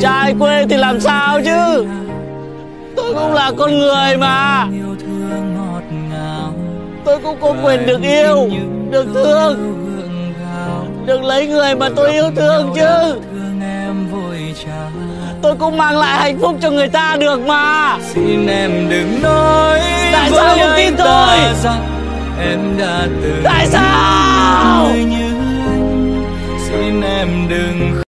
Trai quê thì làm sao chứ? Tôi cũng là con người mà. Tôi cũng có quyền được yêu Được thương. Được lấy người mà tôi yêu thương chứ. Tôi cũng mang lại hạnh phúc cho người ta được mà. Xin em đừng nói Tại sao không tin tôi? Em đã từng Tại sao? như anh. Xin em đừng